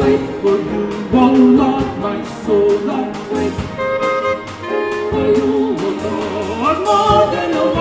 wait for you, oh Lord, my soul I wait. For you, oh Lord, more than a